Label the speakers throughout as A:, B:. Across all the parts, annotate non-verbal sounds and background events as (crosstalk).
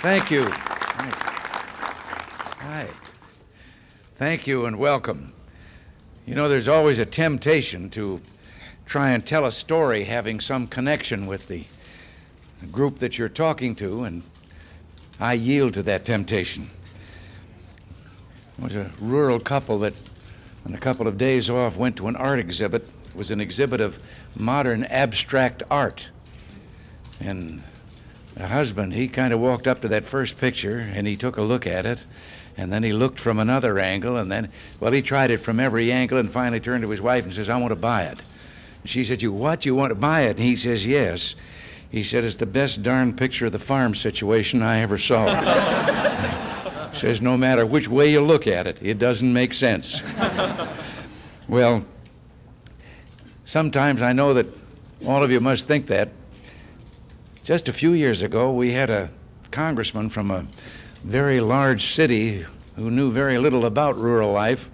A: Thank you. Hi. Thank you and welcome. You know, there's always a temptation to try and tell a story having some connection with the group that you're talking to, and I yield to that temptation. There was a rural couple that, on a couple of days off, went to an art exhibit. It was an exhibit of modern abstract art. And the husband, he kind of walked up to that first picture and he took a look at it. And then he looked from another angle, and then, well, he tried it from every angle and finally turned to his wife and says, I want to buy it. And she said, You what? You want to buy it? And he says, Yes. He said, It's the best darn picture of the farm situation I ever saw. (laughs) says, No matter which way you look at it, it doesn't make sense. (laughs) well, sometimes I know that all of you must think that. Just a few years ago, we had a congressman from a very large city who knew very little about rural life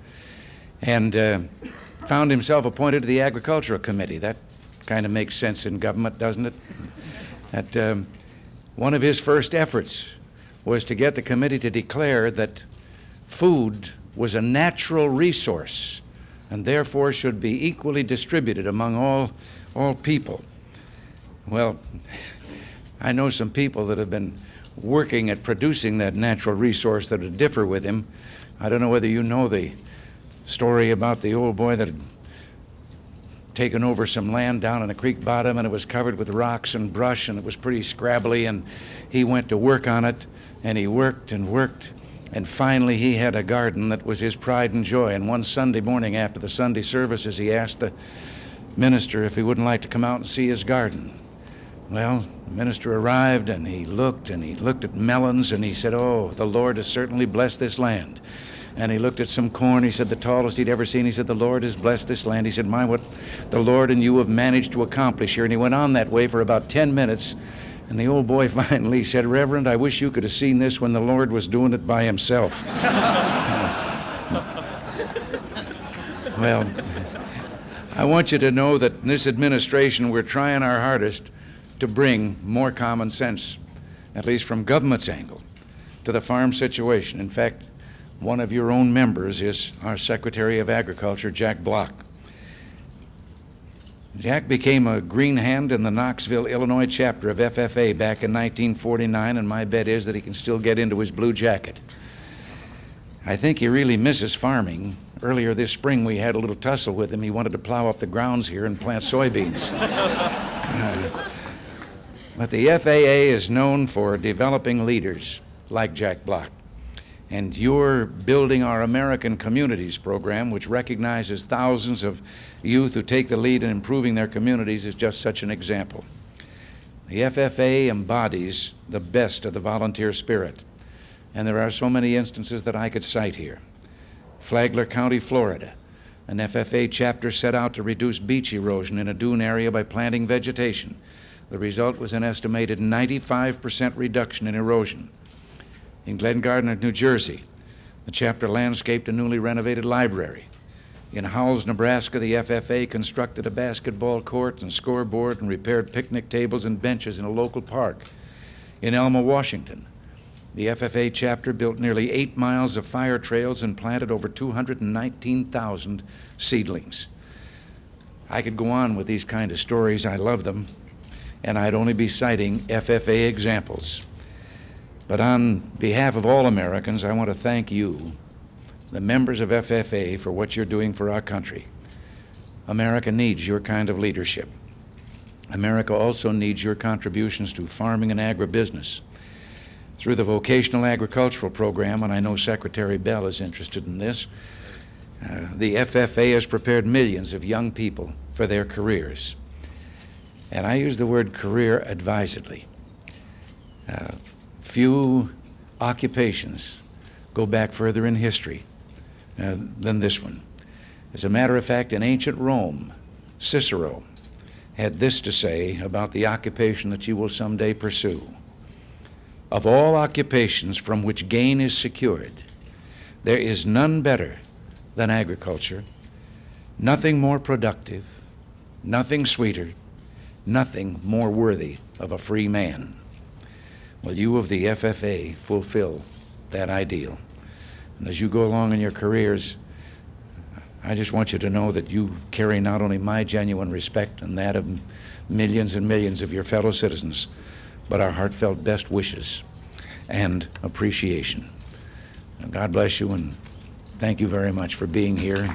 A: and uh, found himself appointed to the Agricultural Committee. That kind of makes sense in government, doesn't it? That um, one of his first efforts was to get the committee to declare that food was a natural resource and therefore should be equally distributed among all, all people. Well, I know some people that have been working at producing that natural resource that would differ with him. I don't know whether you know the story about the old boy that had taken over some land down in the creek bottom and it was covered with rocks and brush and it was pretty scrabbly and he went to work on it and he worked and worked and finally he had a garden that was his pride and joy and one Sunday morning after the Sunday services he asked the minister if he wouldn't like to come out and see his garden. Well, the minister arrived and he looked and he looked at melons and he said, Oh, the Lord has certainly blessed this land. And he looked at some corn. He said, The tallest he'd ever seen. He said, The Lord has blessed this land. He said, My, what the Lord and you have managed to accomplish here. And he went on that way for about 10 minutes. And the old boy (laughs) finally said, Reverend, I wish you could have seen this when the Lord was doing it by himself. (laughs) well, I want you to know that in this administration, we're trying our hardest to bring more common sense, at least from government's angle, to the farm situation. In fact, one of your own members is our Secretary of Agriculture, Jack Block. Jack became a green hand in the Knoxville, Illinois chapter of FFA back in 1949, and my bet is that he can still get into his blue jacket. I think he really misses farming. Earlier this spring, we had a little tussle with him. He wanted to plow up the grounds here and plant soybeans. uh, (laughs) but the FFA is known for developing leaders like Jack Block. And your building our American Communities program, which recognizes thousands of youth who take the lead in improving their communities, is just such an example. The FFA embodies the best of the volunteer spirit. And there are so many instances that I could cite here. Flagler County, Florida. An FFA chapter set out to reduce beach erosion in a dune area by planting vegetation. The result was an estimated 95% reduction in erosion. In Glen Gardner, New Jersey, the chapter landscaped a newly renovated library. In Howells, Nebraska, the FFA constructed a basketball court and scoreboard and repaired picnic tables and benches in a local park. In Elma, Washington, the FFA chapter built nearly eight miles of fire trails and planted over 219,000 seedlings. I could go on with these kind of stories. I love them and I'd only be citing FFA examples. But on behalf of all Americans, I want to thank you, the members of FFA, for what you're doing for our country. America needs your kind of leadership. America also needs your contributions to farming and agribusiness. Through the vocational agricultural program, and I know Secretary Bell is interested in this, uh, the FFA has prepared millions of young people for their careers. And I use the word career advisedly. Uh, few occupations go back further in history uh, than this one. As a matter of fact, in ancient Rome, Cicero had this to say about the occupation that you will someday pursue. Of all occupations from which gain is secured, there is none better than agriculture, nothing more productive, nothing sweeter, nothing more worthy of a free man. will you of the FFA fulfill that ideal? And as you go along in your careers, I just want you to know that you carry not only my genuine respect and that of millions and millions of your fellow citizens, but our heartfelt best wishes and appreciation. God bless you and thank you very much for being here.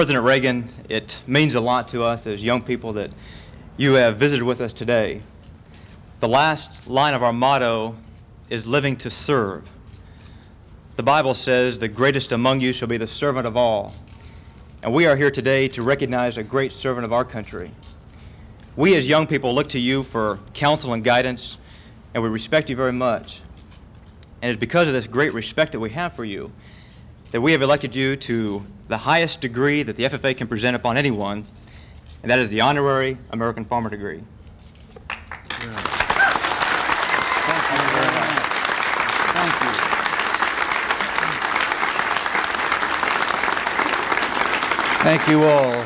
B: President Reagan, it means a lot to us as young people that you have visited with us today. The last line of our motto is living to serve. The Bible says, the greatest among you shall be the servant of all. And we are here today to recognize a great servant of our country. We as young people look to you for counsel and guidance, and we respect you very much. And it's because of this great respect that we have for you that we have elected you to the highest degree that the FFA can present upon anyone, and that is the honorary American Farmer degree.
A: Thank you very much. Thank you. Thank you all.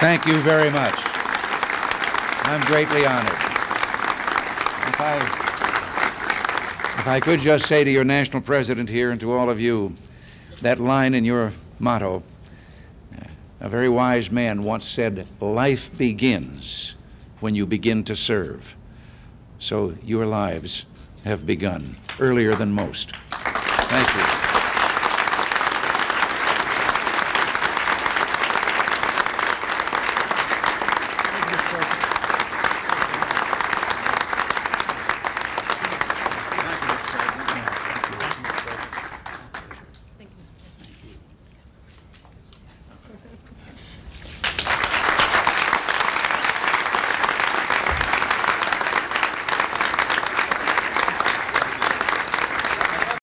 A: Thank you very much. I'm greatly honored. If I, could just say to your national president here and to all of you, that line in your motto, a very wise man once said, life begins when you begin to serve. So your lives have begun earlier than most. Thank you.